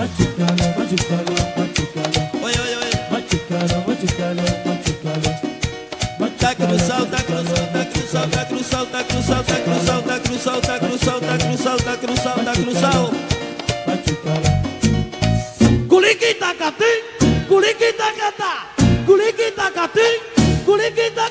machucalo, machucalo, machucalo. Oi, oi, oi. Machucalo, machucalo, machucalo. Tá cruzando, tá cruzando, tá cruzando, tá cruzando, tá cruzando, tá cruzando, tá cruzando, tá cruzando, tá cruzando. tá cruzal, tá cruzal. Machucalo. Curiquita catim, Curiquita catá, Curiquita catim, culiquita